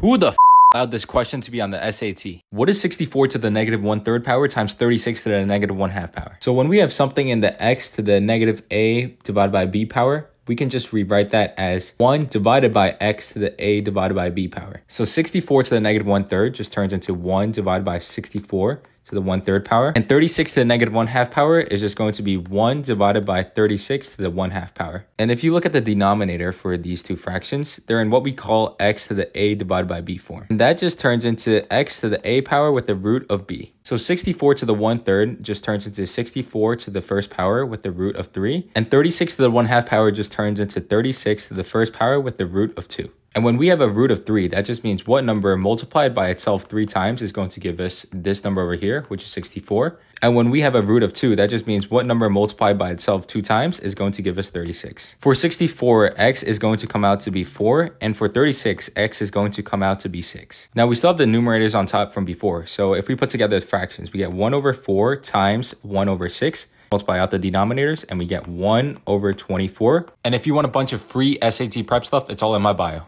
Who the f allowed this question to be on the SAT? What is 64 to the negative 1 third power times 36 to the negative 1 half power? So when we have something in the x to the negative a divided by b power, we can just rewrite that as 1 divided by x to the a divided by b power. So 64 to the negative 1 third just turns into 1 divided by 64 to the 1 third power. And 36 to the negative 1 half power is just going to be 1 divided by 36 to the 1 half power. And if you look at the denominator for these two fractions, they're in what we call x to the a divided by b form. And that just turns into x to the a power with the root of b. So 64 to the 1 third just turns into 64 to the first power with the root of 3. And 36 to the 1 half power just turns into 36 to the first power with the root of 2. And when we have a root of 3, that just means what number multiplied by itself 3 times is going to give us this number over here, which is 64. And when we have a root of 2, that just means what number multiplied by itself 2 times is going to give us 36. For 64, x is going to come out to be 4, and for 36, x is going to come out to be 6. Now we still have the numerators on top from before, so if we put together the fractions, we get 1 over 4 times 1 over 6, multiply out the denominators and we get 1 over 24. And if you want a bunch of free SAT prep stuff, it's all in my bio.